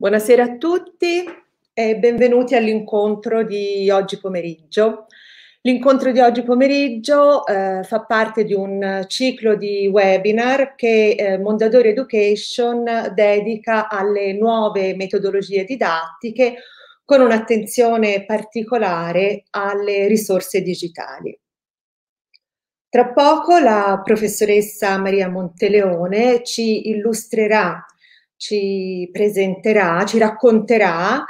Buonasera a tutti e benvenuti all'incontro di oggi pomeriggio. L'incontro di oggi pomeriggio eh, fa parte di un ciclo di webinar che eh, Mondadori Education dedica alle nuove metodologie didattiche con un'attenzione particolare alle risorse digitali. Tra poco la professoressa Maria Monteleone ci illustrerà ci presenterà, ci racconterà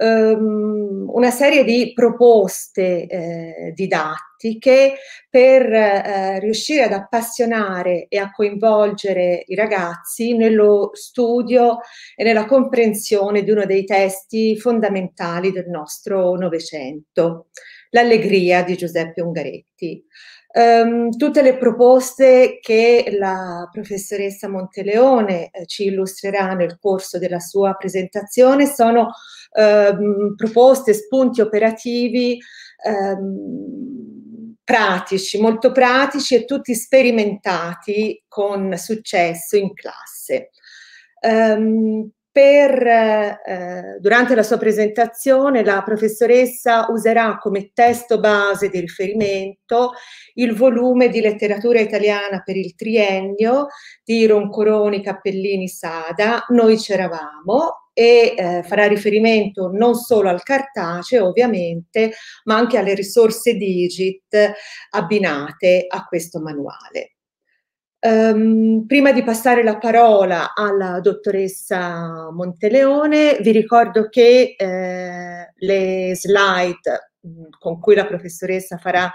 um, una serie di proposte eh, didattiche per eh, riuscire ad appassionare e a coinvolgere i ragazzi nello studio e nella comprensione di uno dei testi fondamentali del nostro Novecento, L'Allegria di Giuseppe Ungaretti. Um, tutte le proposte che la professoressa Monteleone eh, ci illustrerà nel corso della sua presentazione sono um, proposte, spunti operativi um, pratici, molto pratici e tutti sperimentati con successo in classe. Per, eh, durante la sua presentazione la professoressa userà come testo base di riferimento il volume di letteratura italiana per il triennio di Roncoroni, Cappellini, Sada, Noi c'eravamo, e eh, farà riferimento non solo al cartaceo ovviamente, ma anche alle risorse digit abbinate a questo manuale. Um, prima di passare la parola alla dottoressa Monteleone, vi ricordo che eh, le slide mm, con cui la professoressa farà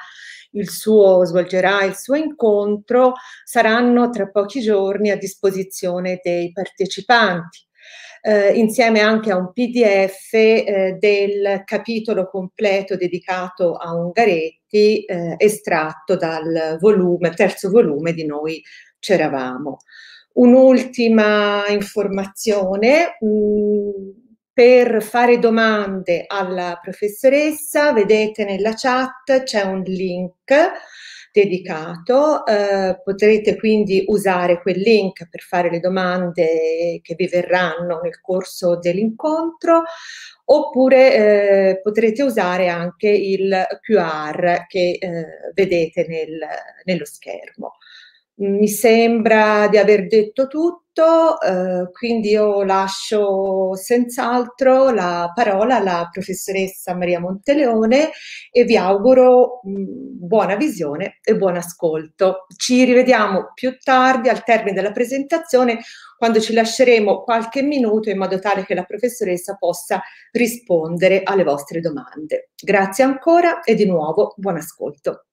il suo, svolgerà il suo incontro saranno tra pochi giorni a disposizione dei partecipanti eh, insieme anche a un PDF eh, del capitolo completo dedicato a Ungaretti, eh, estratto dal volume, terzo volume di Noi c'eravamo. Un'ultima informazione. Mh, mm, per fare domande alla professoressa, vedete nella chat c'è un link dedicato. Eh, potrete quindi usare quel link per fare le domande che vi verranno nel corso dell'incontro oppure eh, potrete usare anche il QR che eh, vedete nel, nello schermo. Mi sembra di aver detto tutto, eh, quindi io lascio senz'altro la parola alla professoressa Maria Monteleone e vi auguro mh, buona visione e buon ascolto. Ci rivediamo più tardi al termine della presentazione quando ci lasceremo qualche minuto in modo tale che la professoressa possa rispondere alle vostre domande. Grazie ancora e di nuovo buon ascolto.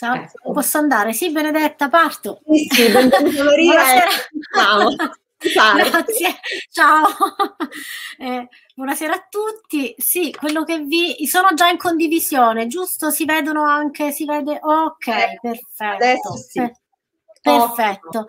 Ciao, ecco. posso andare? Sì, Benedetta, parto. Sì, sì, benvenuta Maria. Ciao. Grazie, ciao. Eh, buonasera a tutti. Sì, quello che vi... Sono già in condivisione, giusto? Si vedono anche, si vede... Ok, eh, perfetto. Adesso sì. Perfetto.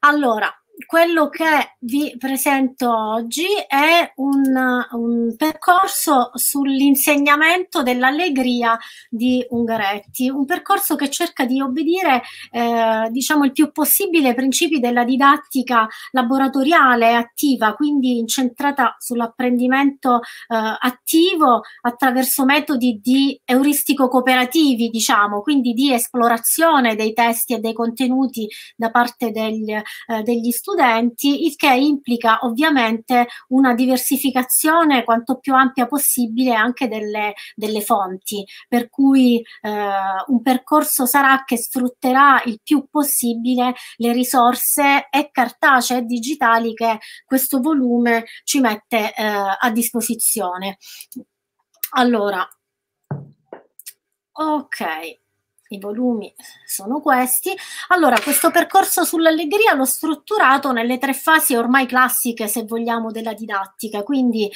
Allora, quello che vi presento oggi è un, un percorso sull'insegnamento dell'allegria di Ungaretti, un percorso che cerca di obbedire eh, diciamo il più possibile ai principi della didattica laboratoriale attiva, quindi incentrata sull'apprendimento eh, attivo attraverso metodi di euristico cooperativi, diciamo, quindi di esplorazione dei testi e dei contenuti da parte degli, eh, degli studenti studenti, il che implica ovviamente una diversificazione quanto più ampia possibile anche delle, delle fonti, per cui eh, un percorso sarà che sfrutterà il più possibile le risorse e cartacee e digitali che questo volume ci mette eh, a disposizione. Allora, ok i volumi sono questi. Allora, questo percorso sull'allegria l'ho strutturato nelle tre fasi ormai classiche, se vogliamo, della didattica, quindi eh,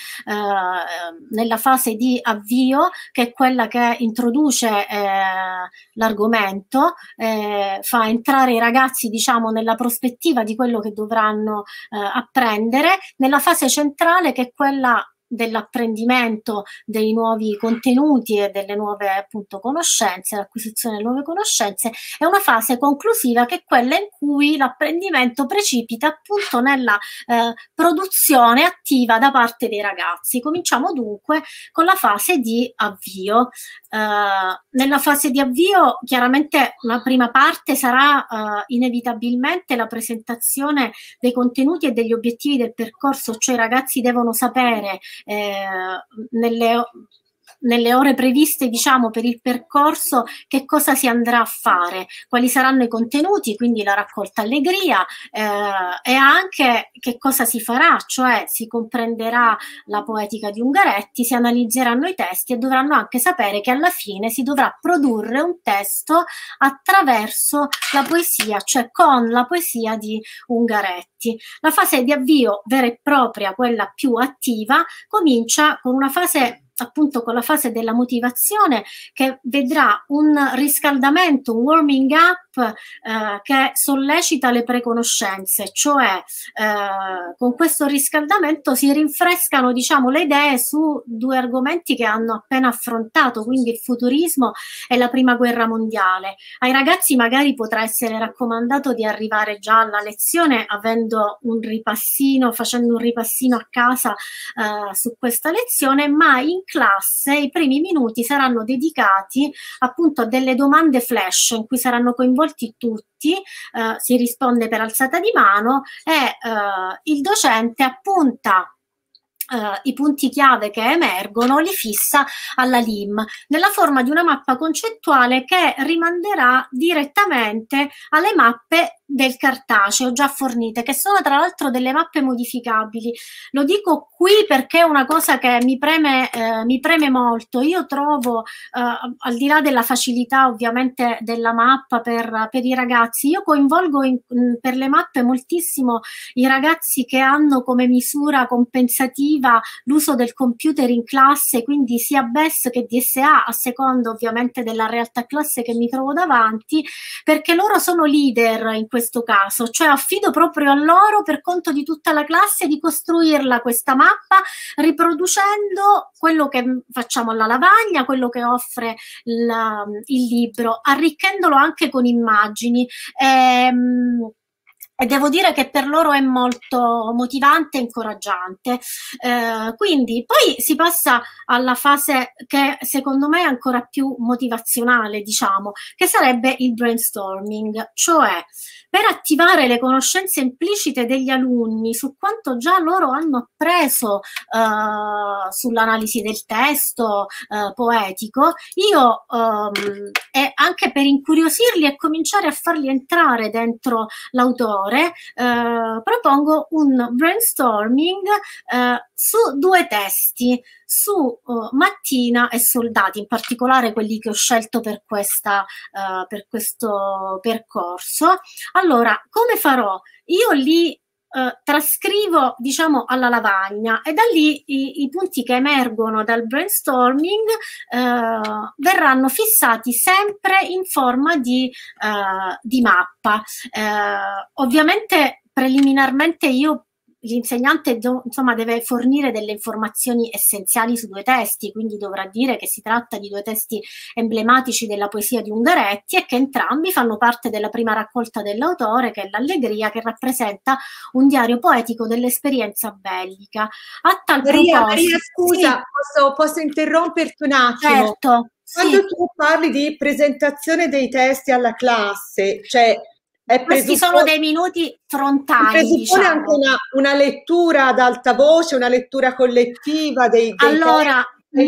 nella fase di avvio, che è quella che introduce eh, l'argomento, eh, fa entrare i ragazzi, diciamo, nella prospettiva di quello che dovranno eh, apprendere, nella fase centrale, che è quella dell'apprendimento dei nuovi contenuti e delle nuove appunto conoscenze, l'acquisizione delle nuove conoscenze, è una fase conclusiva che è quella in cui l'apprendimento precipita appunto nella eh, produzione attiva da parte dei ragazzi. Cominciamo dunque con la fase di avvio. Uh, nella fase di avvio chiaramente la prima parte sarà uh, inevitabilmente la presentazione dei contenuti e degli obiettivi del percorso, cioè i ragazzi devono sapere eh, nelle nelle ore previste, diciamo, per il percorso, che cosa si andrà a fare, quali saranno i contenuti, quindi la raccolta allegria eh, e anche che cosa si farà, cioè si comprenderà la poetica di Ungaretti, si analizzeranno i testi e dovranno anche sapere che alla fine si dovrà produrre un testo attraverso la poesia, cioè con la poesia di Ungaretti. La fase di avvio vera e propria, quella più attiva, comincia con una fase appunto con la fase della motivazione che vedrà un riscaldamento, un warming up eh, che sollecita le preconoscenze, cioè eh, con questo riscaldamento si rinfrescano diciamo le idee su due argomenti che hanno appena affrontato, quindi il futurismo e la prima guerra mondiale. Ai ragazzi magari potrà essere raccomandato di arrivare già alla lezione avendo un ripassino, facendo un ripassino a casa eh, su questa lezione, ma in classe i primi minuti saranno dedicati appunto a delle domande flash in cui saranno coinvolti tutti, eh, si risponde per alzata di mano e eh, il docente appunta Uh, i punti chiave che emergono li fissa alla LIM nella forma di una mappa concettuale che rimanderà direttamente alle mappe del cartaceo già fornite, che sono tra l'altro delle mappe modificabili. Lo dico qui perché è una cosa che mi preme, eh, mi preme molto. Io trovo, eh, al di là della facilità ovviamente della mappa per, per i ragazzi, io coinvolgo in, per le mappe moltissimo i ragazzi che hanno come misura compensativa l'uso del computer in classe, quindi sia BES che DSA, a seconda ovviamente della realtà classe che mi trovo davanti, perché loro sono leader in questo questo caso, cioè affido proprio a loro per conto di tutta la classe di costruirla questa mappa riproducendo quello che facciamo alla lavagna, quello che offre il, il libro, arricchendolo anche con immagini. Ehm, e devo dire che per loro è molto motivante e incoraggiante. Eh, quindi poi si passa alla fase che secondo me è ancora più motivazionale, diciamo, che sarebbe il brainstorming, cioè per attivare le conoscenze implicite degli alunni su quanto già loro hanno appreso eh, sull'analisi del testo eh, poetico, io ehm, e anche per incuriosirli e cominciare a farli entrare dentro l'autore, eh, propongo un brainstorming eh, su due testi su uh, Mattina e Soldati, in particolare quelli che ho scelto per, questa, uh, per questo percorso. Allora, come farò? Io li Uh, trascrivo diciamo alla lavagna e da lì i, i punti che emergono dal brainstorming uh, verranno fissati sempre in forma di, uh, di mappa. ovviamente preliminarmente io l'insegnante insomma, deve fornire delle informazioni essenziali su due testi, quindi dovrà dire che si tratta di due testi emblematici della poesia di Ungaretti e che entrambi fanno parte della prima raccolta dell'autore, che è l'Allegria, che rappresenta un diario poetico dell'esperienza bellica. A tal Maria, proposito, Maria scusa, sì. posso, posso, interromperti un attimo? Certo. Quando sì. tu parli di presentazione dei testi alla classe, cioè questi sono dei minuti frontali. Diciamo. anche una, una, lettura ad alta voce, una lettura collettiva dei, dei allora, No,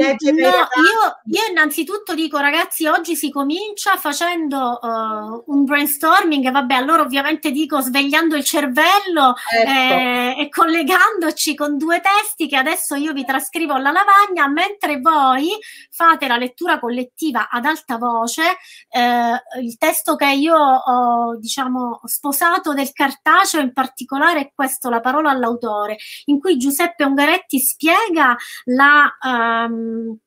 io, io, innanzitutto dico ragazzi, oggi si comincia facendo uh, un brainstorming, vabbè, allora ovviamente dico svegliando il cervello ecco. eh, e collegandoci con due testi che adesso io vi trascrivo alla lavagna, mentre voi fate la lettura collettiva ad alta voce, eh, il testo che io ho, diciamo, sposato del cartaceo in particolare è questo, La parola all'autore, in cui Giuseppe Ungaretti spiega la... Um,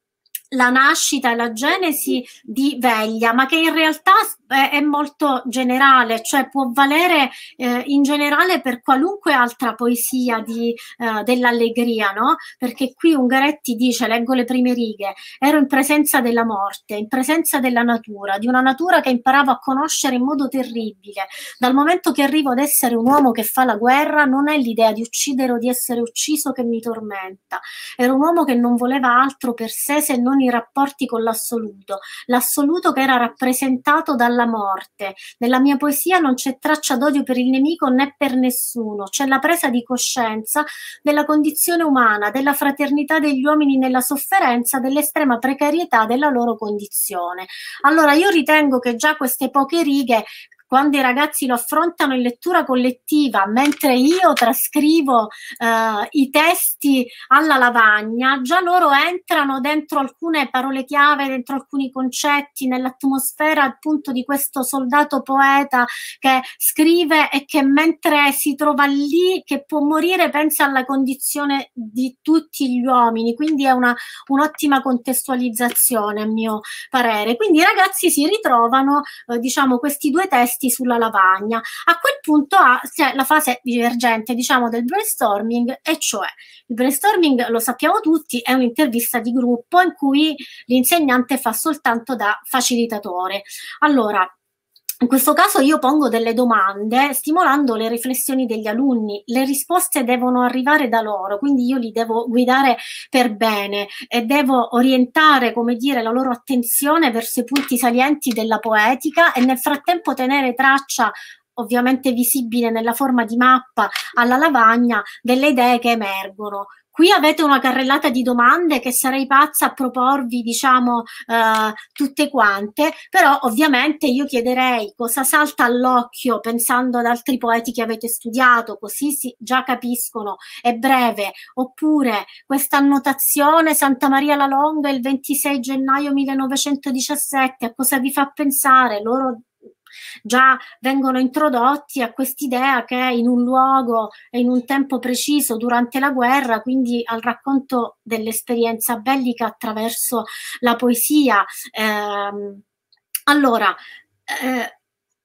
la nascita la genesi di Veglia, ma che in realtà è molto generale, cioè può valere eh, in generale per qualunque altra poesia di, eh, dell'allegria, no? Perché qui Ungaretti dice, leggo le prime righe, ero in presenza della morte, in presenza della natura, di una natura che imparavo a conoscere in modo terribile. Dal momento che arrivo ad essere un uomo che fa la guerra, non è l'idea di uccidere o di essere ucciso che mi tormenta. Era un uomo che non voleva altro per sé se non i rapporti con l'assoluto, l'assoluto che era rappresentato dalla morte. Nella mia poesia non c'è traccia d'odio per il nemico né per nessuno, c'è la presa di coscienza della condizione umana, della fraternità degli uomini nella sofferenza, dell'estrema precarietà della loro condizione. Allora io ritengo che già queste poche righe quando i ragazzi lo affrontano in lettura collettiva, mentre io trascrivo eh, i testi alla lavagna, già loro entrano dentro alcune parole chiave, dentro alcuni concetti, nell'atmosfera appunto di questo soldato poeta che scrive e che mentre si trova lì, che può morire, pensa alla condizione di tutti gli uomini, quindi è una, un'ottima contestualizzazione a mio parere. Quindi i ragazzi si ritrovano, eh, diciamo, questi due testi metti sulla lavagna. A quel punto ha cioè, la fase divergente, diciamo, del brainstorming, e cioè il brainstorming, lo sappiamo tutti, è un'intervista di gruppo in cui l'insegnante fa soltanto da facilitatore. Allora, in questo caso io pongo delle domande stimolando le riflessioni degli alunni, le risposte devono arrivare da loro, quindi io li devo guidare per bene e devo orientare, come dire, la loro attenzione verso i punti salienti della poetica e nel frattempo tenere traccia ovviamente visibile nella forma di mappa alla lavagna delle idee che emergono. Qui avete una carrellata di domande che sarei pazza a proporvi, diciamo, eh, tutte quante, però ovviamente io chiederei cosa salta all'occhio pensando ad altri poeti che avete studiato, così si, già capiscono, è breve, oppure questa annotazione Santa Maria la Longa il 26 gennaio 1917, a cosa vi fa pensare? Loro già vengono introdotti a quest'idea che in un luogo e in un tempo preciso durante la guerra, quindi al racconto dell'esperienza bellica attraverso la poesia. Eh, allora, eh,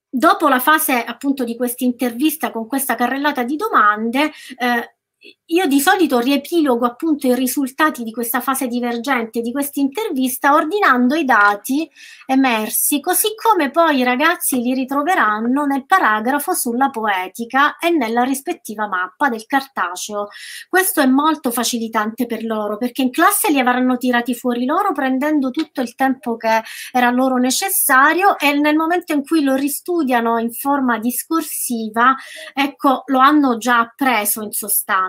dopo la fase appunto di questa intervista con questa carrellata di domande, eh, io di solito riepilogo appunto i risultati di questa fase divergente di questa intervista ordinando i dati emersi, così come poi i ragazzi li ritroveranno nel paragrafo sulla poetica e nella rispettiva mappa del cartaceo. Questo è molto facilitante per loro perché in classe li avranno tirati fuori loro prendendo tutto il tempo che era loro necessario e nel momento in cui lo ristudiano in forma discorsiva, ecco, lo hanno già appreso in sostanza.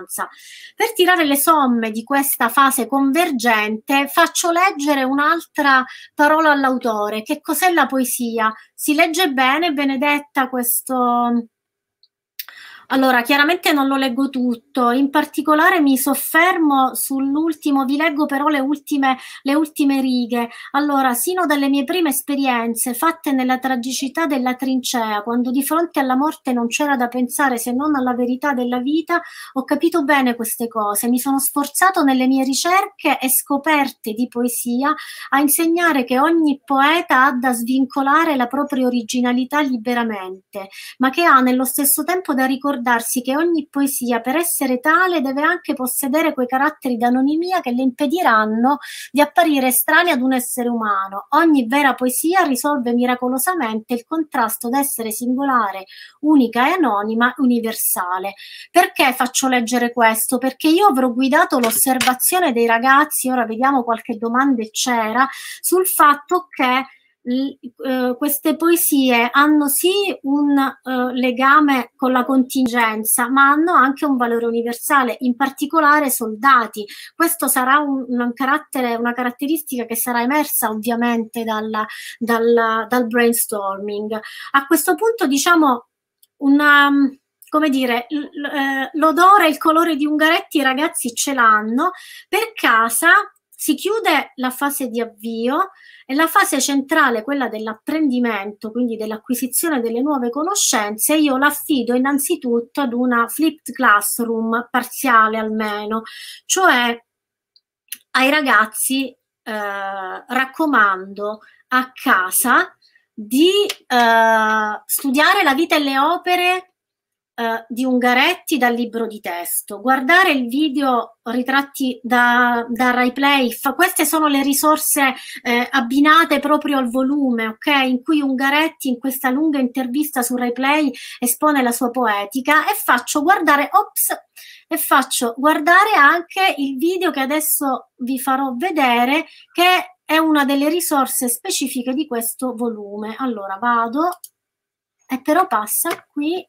Per tirare le somme di questa fase convergente faccio leggere un'altra parola all'autore. Che cos'è la poesia? Si legge bene, Benedetta, questo allora, chiaramente non lo leggo tutto, in particolare mi soffermo sull'ultimo, vi leggo però le ultime, le ultime righe. Allora, sino dalle mie prime esperienze fatte nella tragicità della trincea, quando di fronte alla morte non c'era da pensare se non alla verità della vita, ho capito bene queste cose, mi sono sforzato nelle mie ricerche e scoperte di poesia a insegnare che ogni poeta ha da svincolare la propria originalità liberamente, ma che ha nello stesso tempo da ricordare ricordarsi che ogni poesia, per essere tale, deve anche possedere quei caratteri d'anonimia che le impediranno di apparire estranei ad un essere umano. Ogni vera poesia risolve miracolosamente il contrasto d'essere singolare, unica e anonima, universale. Perché faccio leggere questo? Perché io avrò guidato l'osservazione dei ragazzi, ora vediamo qualche domanda c'era, sul fatto che Uh, queste poesie hanno sì un uh, legame con la contingenza, ma hanno anche un valore universale, in particolare soldati. Questo sarà un, un carattere, una caratteristica che sarà emersa ovviamente dal, dal, dal brainstorming. A questo punto, diciamo, una, come dire, eh, l'odore e il colore di Ungaretti i ragazzi ce l'hanno. Per casa si chiude la fase di avvio e la fase centrale, quella dell'apprendimento, quindi dell'acquisizione delle nuove conoscenze, io l'affido innanzitutto ad una flipped classroom parziale almeno, cioè ai ragazzi eh, raccomando a casa di eh, studiare la vita e le opere eh, di Ungaretti dal libro di testo, guardare il video ritratti da, da RaiPlay, queste sono le risorse eh, abbinate proprio al volume, ok? In cui Ungaretti in questa lunga intervista su RaiPlay espone la sua poetica e faccio guardare, ops, e faccio guardare anche il video che adesso vi farò vedere che è una delle risorse specifiche di questo volume. Allora vado e però passa qui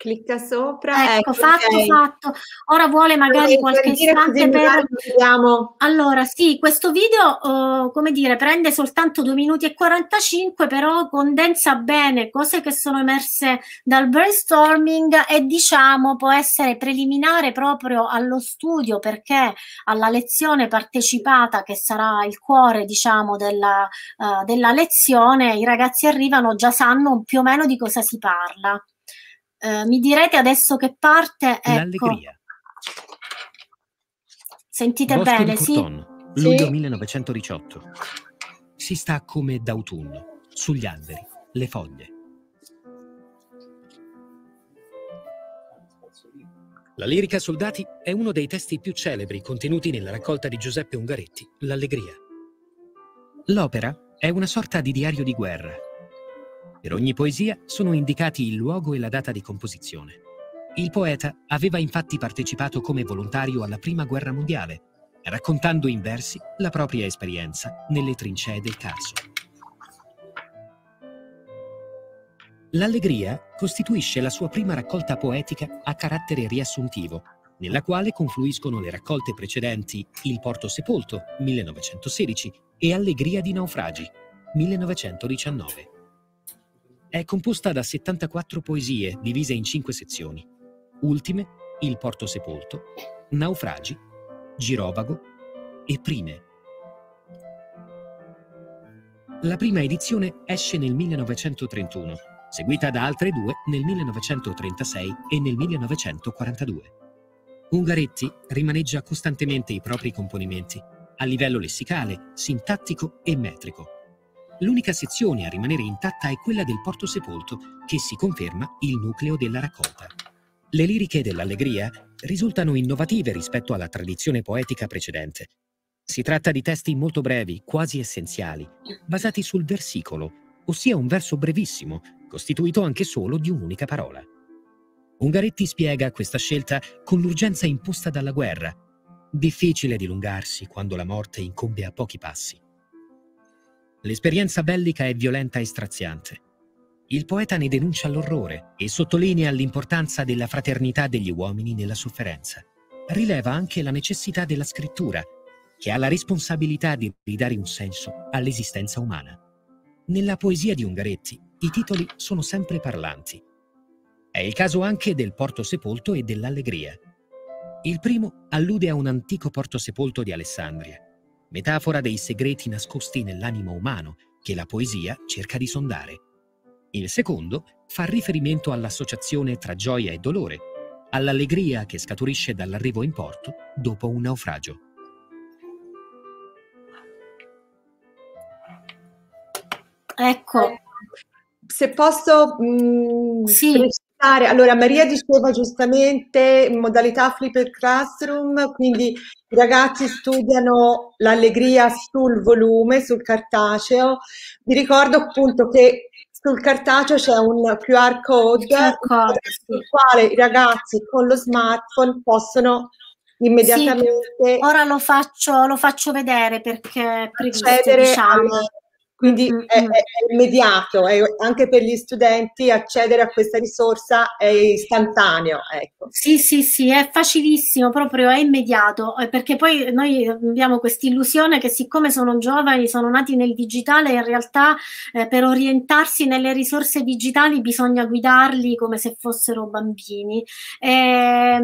clicca sopra. Ecco, ecco fatto, okay. fatto. Ora vuole magari per qualche istante per... Vediamo. Allora, sì, questo video, uh, come dire, prende soltanto 2 minuti e 45, però condensa bene cose che sono emerse dal brainstorming e diciamo può essere preliminare proprio allo studio perché alla lezione partecipata che sarà il cuore, diciamo, della, uh, della lezione, i ragazzi arrivano, già sanno più o meno di cosa si parla. Eh, mi direte adesso che parte ecco. L'allegria. Sentite Bosco bene, sì? luglio sì. 1918. Si sta come d'autunno, sugli alberi, le foglie. La lirica Soldati è uno dei testi più celebri contenuti nella raccolta di Giuseppe Ungaretti, L'Allegria. L'opera è una sorta di diario di guerra per ogni poesia sono indicati il luogo e la data di composizione. Il poeta aveva infatti partecipato come volontario alla Prima Guerra Mondiale, raccontando in versi la propria esperienza nelle trincee del Carso. L'Allegria costituisce la sua prima raccolta poetica a carattere riassuntivo, nella quale confluiscono le raccolte precedenti Il Porto Sepolto, 1916, e Allegria di naufragi, 1919. È composta da 74 poesie divise in cinque sezioni. Ultime, Il Porto Sepolto, Naufragi, Girovago e Prime. La prima edizione esce nel 1931, seguita da altre due nel 1936 e nel 1942. Ungaretti rimaneggia costantemente i propri componimenti, a livello lessicale, sintattico e metrico L'unica sezione a rimanere intatta è quella del Porto Sepolto, che si conferma il nucleo della raccolta. Le liriche dell'Allegria risultano innovative rispetto alla tradizione poetica precedente. Si tratta di testi molto brevi, quasi essenziali, basati sul versicolo, ossia un verso brevissimo, costituito anche solo di un'unica parola. Ungaretti spiega questa scelta con l'urgenza imposta dalla guerra. Difficile dilungarsi quando la morte incombe a pochi passi. L'esperienza bellica è violenta e straziante. Il poeta ne denuncia l'orrore e sottolinea l'importanza della fraternità degli uomini nella sofferenza. Rileva anche la necessità della scrittura, che ha la responsabilità di ridare un senso all'esistenza umana. Nella poesia di Ungaretti i titoli sono sempre parlanti. È il caso anche del Porto Sepolto e dell'Allegria. Il primo allude a un antico porto sepolto di Alessandria, metafora dei segreti nascosti nell'animo umano che la poesia cerca di sondare. Il secondo fa riferimento all'associazione tra gioia e dolore, all'allegria che scaturisce dall'arrivo in porto dopo un naufragio. Ecco. Se posso mh, mm, sì allora Maria diceva giustamente in modalità flipped classroom, quindi i ragazzi studiano l'allegria sul volume, sul cartaceo. Vi ricordo appunto che sul cartaceo c'è un QR code QR sul quale i ragazzi con lo smartphone possono immediatamente sì, ora lo faccio, lo faccio vedere perché è previsto, diciamo. Alle, quindi mm-hmm. è, è, immediato, è, anche per gli studenti accedere a questa risorsa è istantaneo. Ecco. Sì, sì, sì, è facilissimo, proprio è immediato, eh, perché poi noi abbiamo questa illusione che siccome sono giovani, sono nati nel digitale, in realtà eh, per orientarsi nelle risorse digitali bisogna guidarli come se fossero bambini. Eh,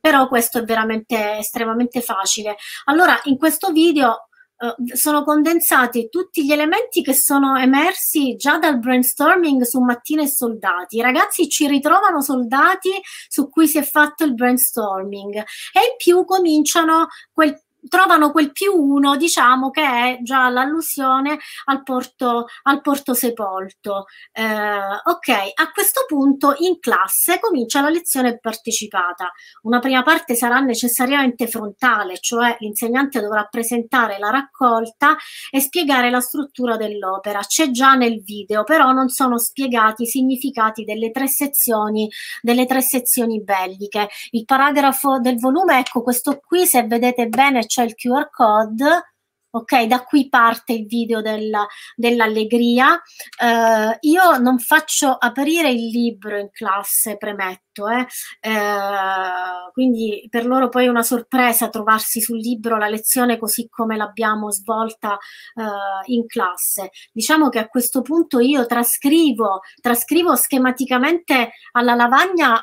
però questo è veramente estremamente facile. Allora, in questo video Uh, sono condensati tutti gli elementi che sono emersi già dal brainstorming su Mattina e Soldati. I ragazzi ci ritrovano soldati su cui si è fatto il brainstorming e in più cominciano quel trovano quel più uno, diciamo che è già l'allusione al porto, al porto sepolto. Eh, ok, a questo punto in classe comincia la lezione partecipata. Una prima parte sarà necessariamente frontale, cioè l'insegnante dovrà presentare la raccolta e spiegare la struttura dell'opera. C'è già nel video, però non sono spiegati i significati delle tre sezioni, delle tre sezioni belliche. Il paragrafo del volume, ecco questo qui, se vedete bene c'è il QR code ok? Da qui parte il video della, dell'allegria. Uh, io non faccio aprire il libro in classe, premetto, eh? Uh, quindi per loro poi è una sorpresa trovarsi sul libro la lezione così come l'abbiamo svolta uh, in classe. Diciamo che a questo punto io trascrivo, trascrivo schematicamente alla lavagna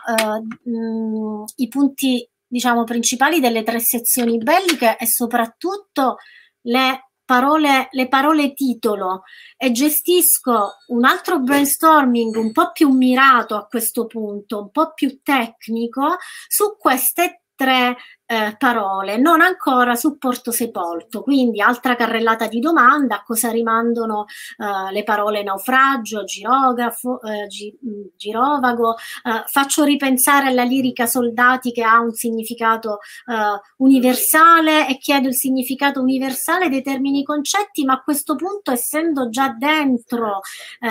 mh, i punti diciamo principali delle tre sezioni belliche e soprattutto le parole, le parole titolo. E gestisco un altro brainstorming un po' più mirato a questo punto, un po' più tecnico su queste tre eh, parole, non ancora su Porto Sepolto. Quindi altra carrellata di domanda, a cosa rimandano eh, le parole naufragio, girografo, eh, gi, mm, girovago. Eh, faccio ripensare alla lirica soldati che ha un significato eh, universale e chiedo il significato universale dei termini concetti, ma a questo punto, essendo già dentro eh,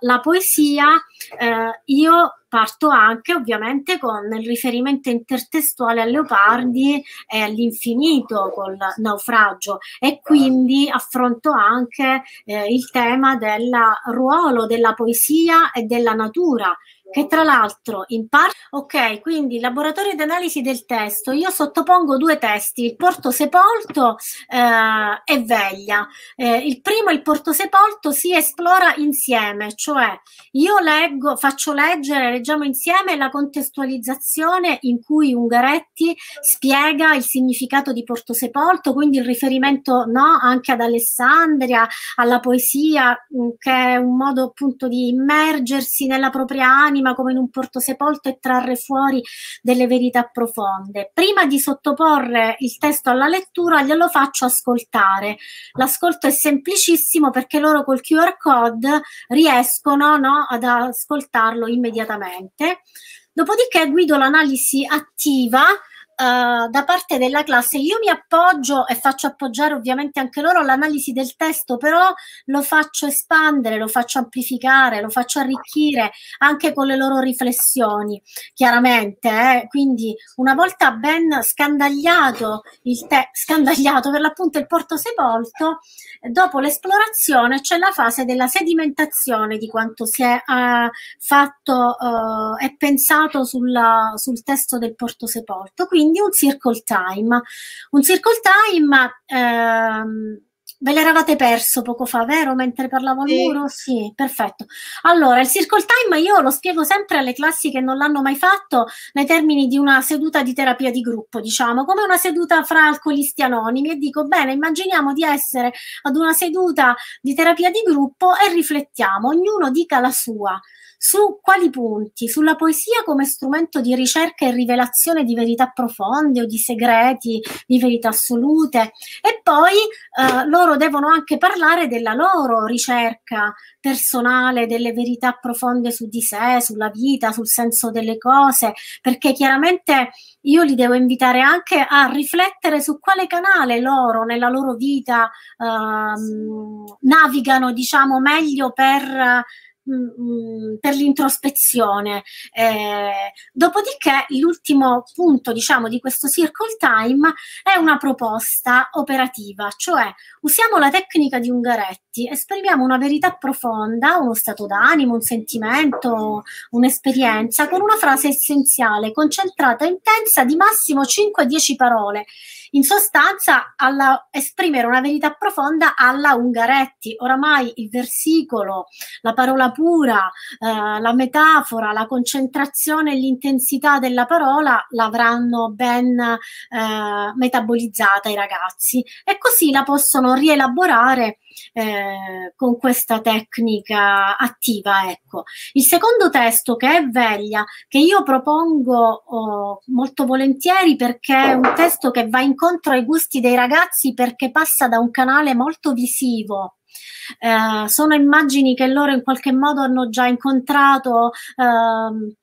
la poesia, io parto anche ovviamente con il riferimento intertestuale a Leopardi e all'infinito col naufragio e quindi affronto anche eh, il tema del ruolo della poesia e della natura che tra l'altro in parte... Ok, quindi laboratorio di analisi del testo, io sottopongo due testi, il Porto Sepolto eh, e Veglia. Eh, il primo, il Porto Sepolto, si esplora insieme, cioè io leggo, faccio leggere, leggiamo insieme la contestualizzazione in cui Ungaretti spiega il significato di Porto Sepolto, quindi il riferimento no, anche ad Alessandria, alla poesia, mm, che è un modo appunto di immergersi nella propria anima anima come in un porto sepolto e trarre fuori delle verità profonde. Prima di sottoporre il testo alla lettura glielo faccio ascoltare. L'ascolto è semplicissimo perché loro col QR code riescono no, ad ascoltarlo immediatamente. Dopodiché guido l'analisi attiva uh, da parte della classe io mi appoggio e faccio appoggiare ovviamente anche loro l'analisi del testo, però lo faccio espandere, lo faccio amplificare, lo faccio arricchire anche con le loro riflessioni, chiaramente. Eh? Quindi una volta ben scandagliato il te- scandagliato per l'appunto il porto sepolto, dopo l'esplorazione c'è la fase della sedimentazione di quanto si è uh, fatto uh, e pensato sulla, sul testo del porto sepolto. Quindi quindi un circle time. Un circle time ehm, ve l'eravate perso poco fa, vero? Mentre parlavo al sì. muro? Sì, perfetto. Allora, il circle time io lo spiego sempre alle classi che non l'hanno mai fatto nei termini di una seduta di terapia di gruppo, diciamo, come una seduta fra alcolisti anonimi e dico, bene, immaginiamo di essere ad una seduta di terapia di gruppo e riflettiamo, ognuno dica la sua. Su quali punti? Sulla poesia come strumento di ricerca e rivelazione di verità profonde o di segreti, di verità assolute. E poi eh, loro devono anche parlare della loro ricerca personale, delle verità profonde su di sé, sulla vita, sul senso delle cose, perché chiaramente io li devo invitare anche a riflettere su quale canale loro nella loro vita ehm, navigano, diciamo, meglio per Mm, per l'introspezione. Eh, dopodiché l'ultimo punto, diciamo, di questo circle time è una proposta operativa, cioè usiamo la tecnica di Ungaretti, esprimiamo una verità profonda, uno stato d'animo, un sentimento, un'esperienza con una frase essenziale, concentrata intensa di massimo 5-10 parole in sostanza alla, esprimere una verità profonda alla Ungaretti. Oramai il versicolo, la parola pura, eh, la metafora, la concentrazione e l'intensità della parola l'avranno ben eh, metabolizzata i ragazzi e così la possono rielaborare eh, con questa tecnica attiva. Ecco. Il secondo testo che è Veglia, che io propongo oh, molto volentieri perché è un testo che va incontro ai gusti dei ragazzi perché passa da un canale molto visivo. Eh, sono immagini che loro in qualche modo hanno già incontrato. Eh,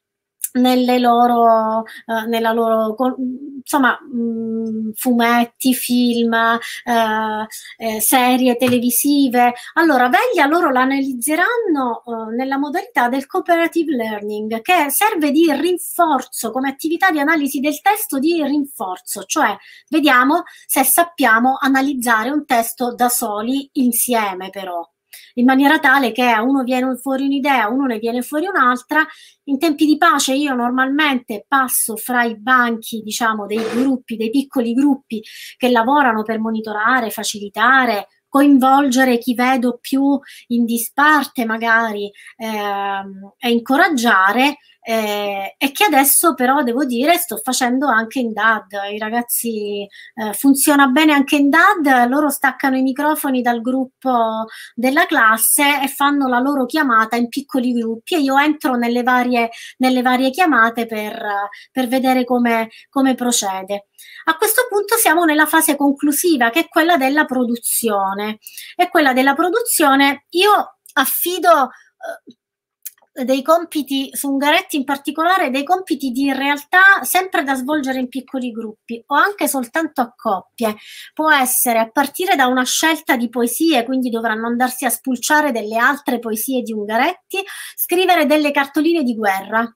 nelle loro, eh, nella loro insomma, mh, mm, fumetti, film, eh, eh, serie televisive. Allora, Veglia loro l'analizzeranno eh, nella modalità del cooperative learning, che serve di rinforzo come attività di analisi del testo di rinforzo, cioè vediamo se sappiamo analizzare un testo da soli insieme però in maniera tale che a uno viene fuori un'idea, a uno ne viene fuori un'altra. In tempi di pace io normalmente passo fra i banchi, diciamo, dei gruppi, dei piccoli gruppi che lavorano per monitorare, facilitare, coinvolgere chi vedo più in disparte magari ehm, e incoraggiare eh, e che adesso però devo dire sto facendo anche in DAD. I ragazzi eh, funziona bene anche in DAD, loro staccano i microfoni dal gruppo della classe e fanno la loro chiamata in piccoli gruppi e io entro nelle varie, nelle varie chiamate per, per vedere come, come procede. A questo punto siamo nella fase conclusiva che è quella della produzione e quella della produzione io affido eh, dei compiti, su Ungaretti in particolare, dei compiti di realtà sempre da svolgere in piccoli gruppi o anche soltanto a coppie. Può essere a partire da una scelta di poesie, quindi dovranno andarsi a spulciare delle altre poesie di Ungaretti, scrivere delle cartoline di guerra,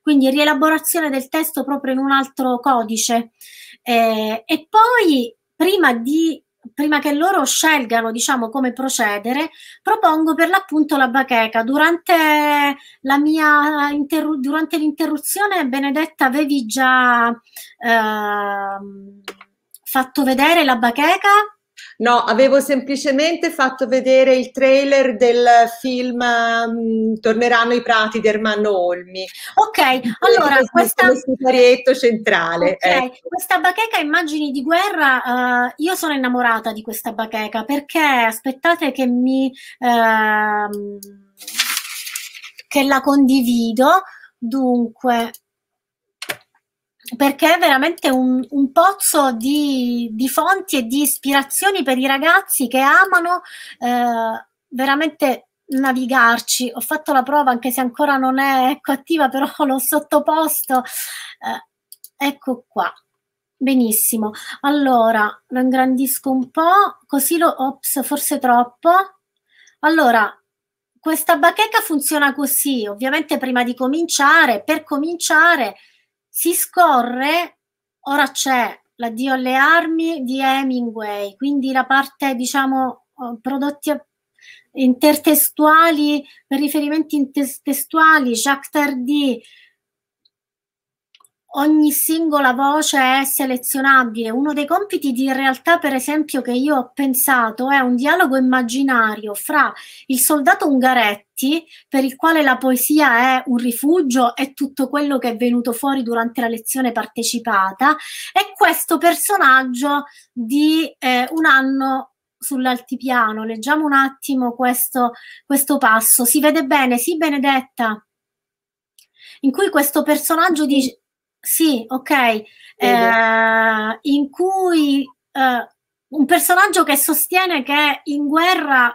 quindi rielaborazione del testo proprio in un altro codice. Eh, e poi, prima di prima che loro scelgano diciamo come procedere, propongo per l'appunto la bacheca. Durante, la mia interru- durante l'interruzione, Benedetta, avevi già eh, fatto vedere la bacheca? No, avevo semplicemente fatto vedere il trailer del film um, Torneranno i prati di Ermanno Olmi. Ok, allora questa... siparietto centrale. Okay. Ecco. Questa bacheca immagini di guerra, uh, io sono innamorata di questa bacheca perché aspettate che mi... Uh, che la condivido. Dunque, perché è veramente un, un pozzo di, di, fonti e di ispirazioni per i ragazzi che amano eh, veramente navigarci. Ho fatto la prova, anche se ancora non è ecco, attiva, però l'ho sottoposto. Eh, ecco qua. Benissimo. Allora, lo ingrandisco un po', così lo... Ops, forse troppo. Allora, questa bacheca funziona così. Ovviamente prima di cominciare, per cominciare si scorre, ora c'è l'addio alle armi di Hemingway, quindi la parte, diciamo, prodotti intertestuali, per riferimenti intertestuali, Jacques Tardy, ogni singola voce è selezionabile. Uno dei compiti di realtà, per esempio, che io ho pensato è un dialogo immaginario fra il soldato Ungaretti, per il quale la poesia è un rifugio e tutto quello che è venuto fuori durante la lezione partecipata, e questo personaggio di eh, un anno sull'altipiano. Leggiamo un attimo questo, questo passo. Si vede bene, sì, Benedetta? In cui questo personaggio dice sì, ok, eh, in cui eh, un personaggio che sostiene che in guerra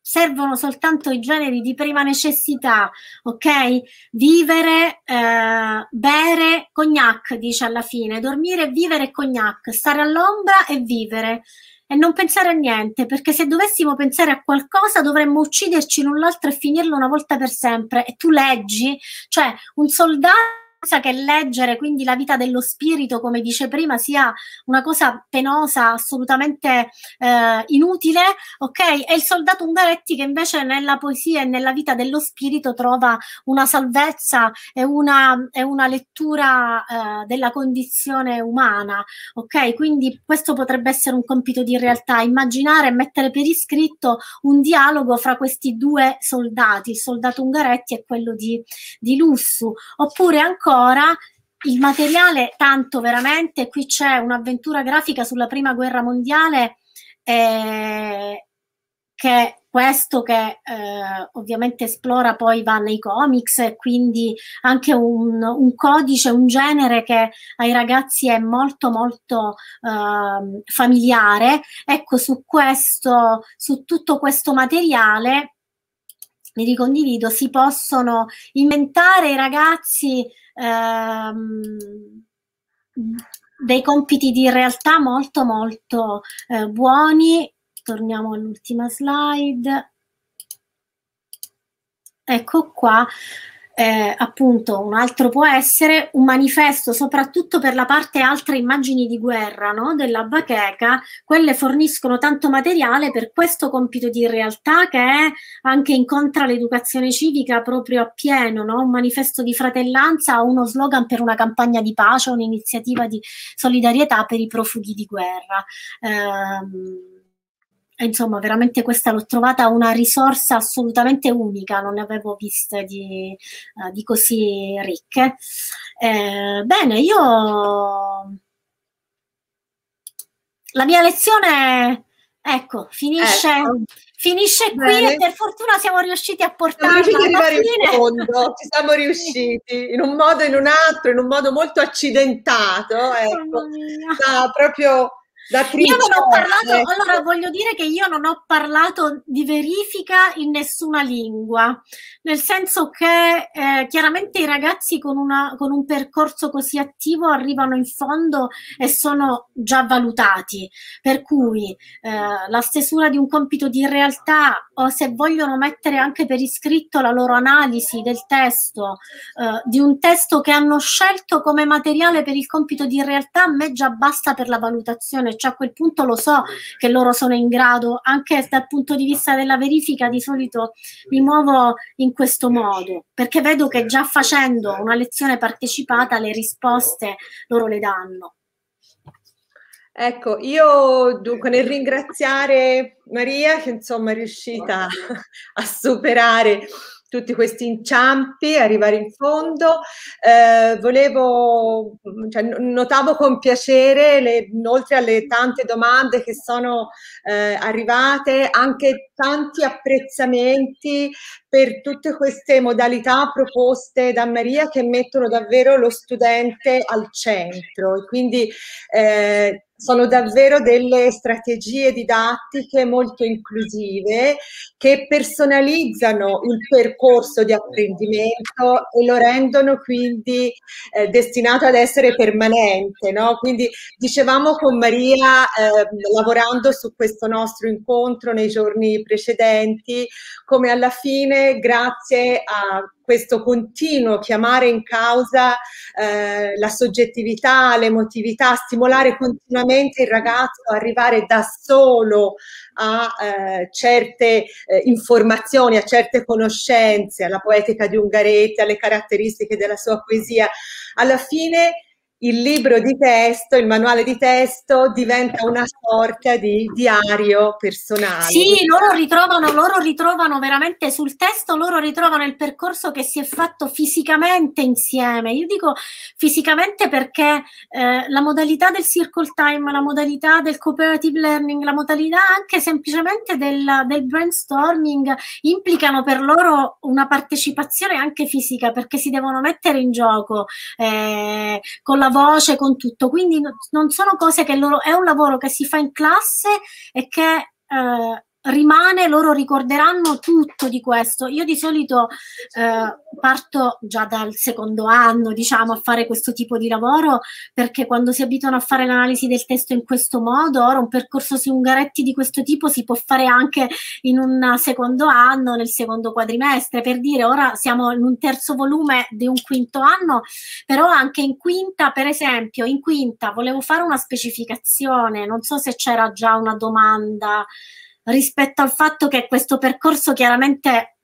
servono soltanto i generi di prima necessità, ok? Vivere, eh, bere cognac, dice alla fine, dormire, vivere cognac, stare all'ombra e vivere. E non pensare a niente, perché se dovessimo pensare a qualcosa dovremmo ucciderci l'un l'altro e finirlo una volta per sempre. E tu leggi, cioè un soldato che leggere, quindi la vita dello spirito, come dice prima, sia una cosa penosa, assolutamente eh, inutile, ok? E il soldato Ungaretti che invece nella poesia e nella vita dello spirito trova una salvezza e una, e una lettura eh, della condizione umana, ok? Quindi questo potrebbe essere un compito di realtà, immaginare e mettere per iscritto un dialogo fra questi due soldati, il soldato Ungaretti e quello di, di Lussu, oppure ancora ancora il materiale, tanto veramente, qui c'è un'avventura grafica sulla prima guerra mondiale, eh, che questo che eh, ovviamente esplora poi va nei comics quindi anche un, un, codice, un genere che ai ragazzi è molto molto eh, familiare. Ecco, su questo, su tutto questo materiale mi ricondivido, si possono inventare i ragazzi ehm, dei compiti di realtà molto molto eh, buoni. Torniamo all'ultima slide. Ecco qua eh, appunto un altro può essere un manifesto soprattutto per la parte altre immagini di guerra no? della bacheca, quelle forniscono tanto materiale per questo compito di realtà che è anche incontra l'educazione civica proprio a pieno, no? un manifesto di fratellanza uno slogan per una campagna di pace, un'iniziativa di solidarietà per i profughi di guerra. Eh, insomma, veramente questa l'ho trovata una risorsa assolutamente unica, non ne avevo viste di, uh, di così ricche. Eh, bene, io la mia lezione, ecco, finisce, ecco. finisce qui e per fortuna siamo riusciti a portarla siamo riusciti ad arrivare in fondo, ci siamo riusciti in un modo o in un altro, in un modo molto accidentato, ecco, da proprio io non ho parlato, allora voglio dire che io non ho parlato di verifica in nessuna lingua, nel senso che eh, chiaramente i ragazzi con, una, con, un percorso così attivo arrivano in fondo e sono già valutati, per cui eh, la stesura di un compito di realtà o se vogliono mettere anche per iscritto la loro analisi del testo, eh, di un testo che hanno scelto come materiale per il compito di realtà, a me già basta per la valutazione cioè a quel punto lo so che loro sono in grado, anche dal punto di vista della verifica, di solito mi muovo in questo modo, perché vedo che già facendo una lezione partecipata le risposte loro le danno. Ecco, io dunque nel ringraziare Maria che insomma è riuscita a superare tutti questi inciampi, arrivare in fondo. Eh, volevo, cioè, notavo con piacere, le, oltre alle tante domande che sono eh, arrivate, anche tanti apprezzamenti per tutte queste modalità proposte da Maria che mettono davvero lo studente al centro. Quindi eh, sono davvero delle strategie didattiche molto inclusive che personalizzano il percorso di apprendimento e lo rendono quindi eh, destinato ad essere permanente. No? Quindi dicevamo con Maria, eh, lavorando su questo nostro incontro nei giorni precedenti, come alla fine, grazie a questo continuo chiamare in causa eh, la soggettività, l'emotività, stimolare continuamente il ragazzo a arrivare da solo a eh, certe eh, informazioni, a certe conoscenze, alla poetica di Ungaretti, alle caratteristiche della sua poesia. Alla fine il libro di testo, il manuale di testo diventa una sorta di diario personale. Sì, loro ritrovano, loro ritrovano veramente sul testo, loro ritrovano il percorso che si è fatto fisicamente insieme. Io dico fisicamente perché eh, la modalità del circle time, la modalità del cooperative learning, la modalità anche semplicemente del, del brainstorming implicano per loro una partecipazione anche fisica perché si devono mettere in gioco eh, con la la voce, con tutto. Quindi non sono cose che loro, è un lavoro che si fa in classe e che eh, rimane, loro ricorderanno tutto di questo. Io di solito eh, parto già dal secondo anno, diciamo, a fare questo tipo di lavoro, perché quando si abituano a fare l'analisi del testo in questo modo, ora un percorso su Ungaretti di questo tipo si può fare anche in un secondo anno, nel secondo quadrimestre, per dire ora siamo in un terzo volume di un quinto anno, però anche in quinta, per esempio, in quinta volevo fare una specificazione, non so se c'era già una domanda rispetto al fatto che questo percorso chiaramente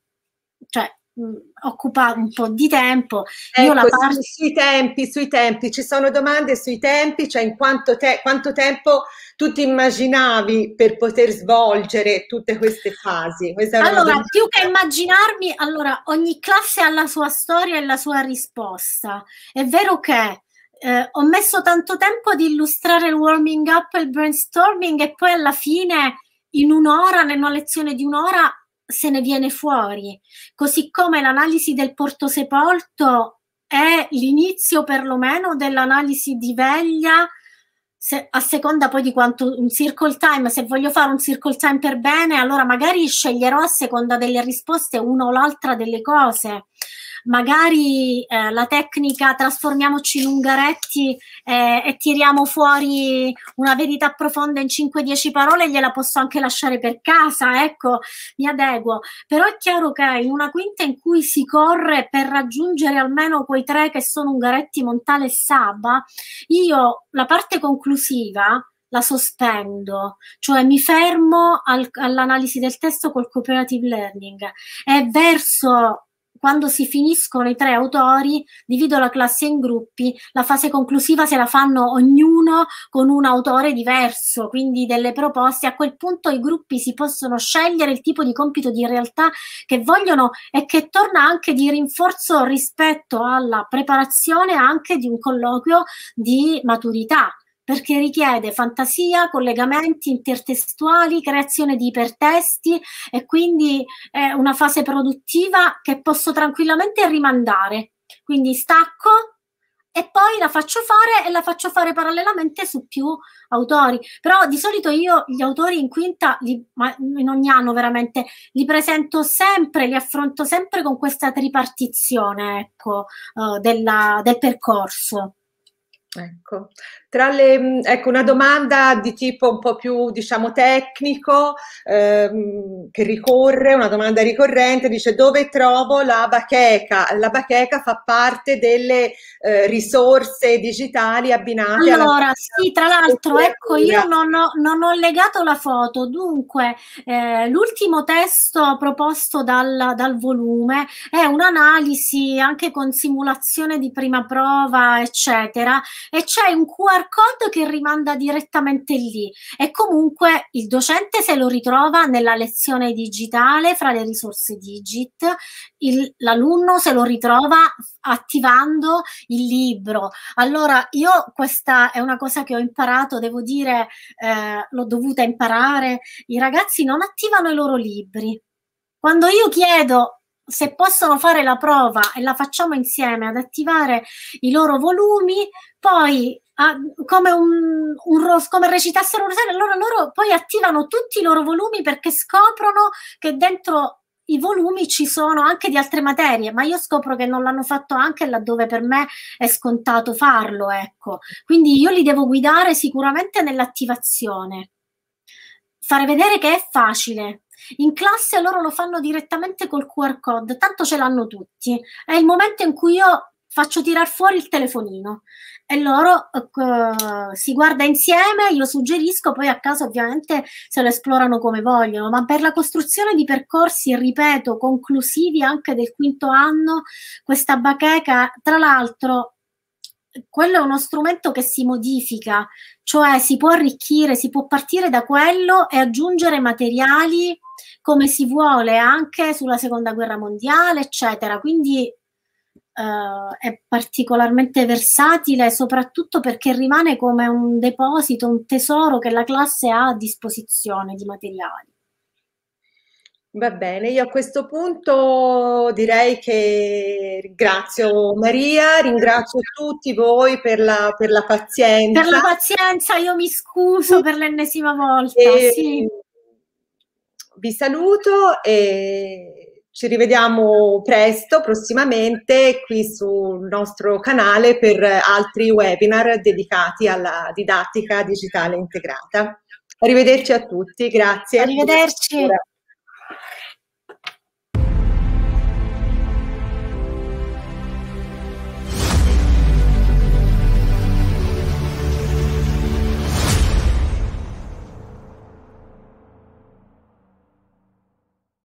cioè, mh, occupa un po' di tempo. Ecco, la parte... sui tempi, sui tempi, ci sono domande sui tempi, cioè in quanto, te- quanto tempo tu ti immaginavi per poter svolgere tutte queste fasi? allora, più che immaginarmi, allora, ogni classe ha la sua storia e la sua risposta. È vero che eh, ho messo tanto tempo ad illustrare il warming up e il brainstorming e poi alla fine in un'ora, in una lezione di un'ora, se ne viene fuori. Così come l'analisi del porto sepolto è l'inizio perlomeno dell'analisi di veglia, se, a seconda poi di quanto un circle time, se voglio fare un circle time per bene, allora magari sceglierò a seconda delle risposte una o l'altra delle cose magari eh, la tecnica trasformiamoci in ungaretti eh, e tiriamo fuori una verità profonda in 5-10 parole, gliela posso anche lasciare per casa, ecco, mi adeguo. Però è chiaro che in una quinta in cui si corre per raggiungere almeno quei tre che sono Ungaretti, Montale e Saba, io la parte conclusiva la sospendo, cioè mi fermo al, all'analisi del testo col cooperative learning e verso quando si finiscono i tre autori, divido la classe in gruppi, la fase conclusiva se la fanno ognuno con un autore diverso, quindi delle proposte. A quel punto i gruppi si possono scegliere il tipo di compito di realtà che vogliono e che torna anche di rinforzo rispetto alla preparazione anche di un colloquio di maturità perché richiede fantasia, collegamenti intertestuali, creazione di ipertesti e quindi è una fase produttiva che posso tranquillamente rimandare. Quindi stacco e poi la faccio fare e la faccio fare parallelamente su più autori. Però di solito io gli autori in quinta, li, ma in ogni anno veramente, li presento sempre, li affronto sempre con questa tripartizione ecco, uh, della, del percorso. Ecco, tra le, mm, ecco, una domanda di tipo un po' più, diciamo, tecnico, ehm, che ricorre, una domanda ricorrente, dice dove trovo la bacheca? La bacheca fa parte delle eh, risorse digitali abbinate allora, sì, tra l'altro, ecco, io non ho, non ho, legato la foto, dunque, eh, l'ultimo testo proposto dal, dal volume è un'analisi anche con simulazione di prima prova, eccetera, e c'è un QR code che rimanda direttamente lì e comunque il docente se lo ritrova nella lezione digitale fra le risorse digit, l'alunno se lo ritrova attivando il libro. Allora io questa è una cosa che ho imparato, devo dire, eh, l'ho dovuta imparare, i ragazzi non attivano i loro libri. Quando io chiedo se possono fare la prova e la facciamo insieme ad attivare i loro volumi, poi ah, come, un, un, come recitassero un rosario, loro, loro poi attivano tutti i loro volumi perché scoprono che dentro i volumi ci sono anche di altre materie, ma io scopro che non l'hanno fatto anche laddove per me è scontato farlo, ecco. Quindi io li devo guidare sicuramente nell'attivazione. Fare vedere che è facile, in classe loro lo fanno direttamente col QR code, tanto ce l'hanno tutti. È il momento in cui io faccio tirar fuori il telefonino e loro uh, si guarda insieme, io suggerisco, poi a caso ovviamente se lo esplorano come vogliono, ma per la costruzione di percorsi, ripeto, conclusivi anche del quinto anno, questa bacheca, tra l'altro, quello è uno strumento che si modifica, cioè si può arricchire, si può partire da quello e aggiungere materiali come si vuole anche sulla seconda guerra mondiale, eccetera. Quindi Uh, è particolarmente versatile, soprattutto perché rimane come un deposito, un tesoro che la classe ha a disposizione di materiali. Va bene, io a questo punto direi che ringrazio Maria, ringrazio tutti voi per la, per la pazienza. Per la pazienza, io mi scuso per l'ennesima volta. E sì. Vi saluto e ci rivediamo presto, prossimamente, qui sul nostro canale per altri webinar dedicati alla didattica digitale integrata. Arrivederci a tutti, grazie. Arrivederci.